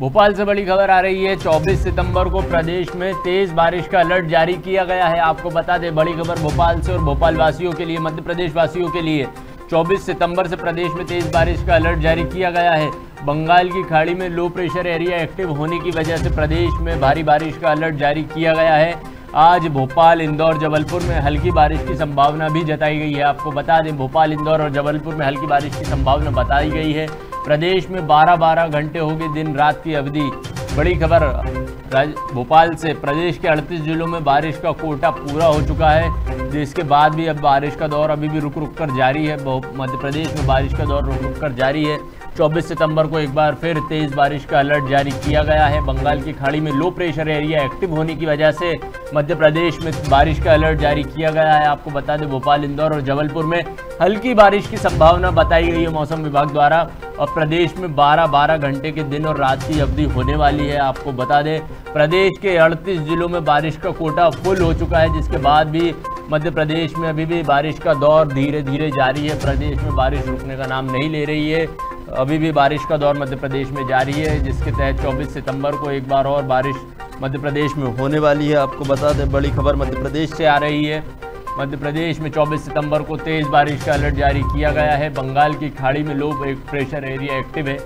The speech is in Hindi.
भोपाल से बड़ी खबर आ रही है 24 सितंबर को प्रदेश में तेज बारिश का अलर्ट जारी किया गया है। आपको बता दें, बड़ी खबर भोपाल से और भोपाल वासियों के लिए, मध्य प्रदेश वासियों के लिए। 24 सितंबर से प्रदेश में तेज बारिश का अलर्ट जारी किया गया है। बंगाल की खाड़ी में लो प्रेशर एरिया एक्टिव होने की वजह से प्रदेश में भारी बारिश का अलर्ट जारी किया गया है। आज भोपाल, इंदौर, जबलपुर में हल्की बारिश की संभावना भी जताई गई है। आपको बता दें, भोपाल, इंदौर और जबलपुर में हल्की बारिश की संभावना बताई गई है। प्रदेश में 12-12 घंटे होगी दिन रात की अवधि। बड़ी खबर भोपाल से, प्रदेश के 38 जिलों में बारिश का कोटा पूरा हो चुका है। जिसके बाद भी अब बारिश का दौर अभी भी रुक रुक कर जारी है। मध्य प्रदेश में बारिश का दौर रुक रुक कर जारी है। 24 सितंबर को एक बार फिर तेज बारिश का अलर्ट जारी किया गया है। बंगाल की खाड़ी में लो प्रेशर एरिया एक्टिव होने की वजह से मध्य प्रदेश में बारिश का अलर्ट जारी किया गया है। आपको बता दें, भोपाल, इंदौर और जबलपुर में हल्की बारिश की संभावना बताई गई है मौसम विभाग द्वारा। और प्रदेश में 12-12 घंटे के दिन और रात की अवधि होने वाली है। आपको बता दें, प्रदेश के 38 जिलों में बारिश का कोटा फुल हो चुका है, जिसके बाद भी मध्य प्रदेश में अभी भी बारिश का दौर धीरे धीरे जारी है। प्रदेश में बारिश रुकने का नाम नहीं ले रही है। अभी भी बारिश का दौर मध्य प्रदेश में जारी है, जिसके तहत 24 सितंबर को एक बार और बारिश मध्य प्रदेश में होने वाली है। आपको बता दें, बड़ी खबर मध्य प्रदेश से आ रही है। मध्य प्रदेश में 24 सितंबर को तेज बारिश का अलर्ट जारी किया गया है। बंगाल की खाड़ी में लो प्रेशर एरिया एक्टिव है।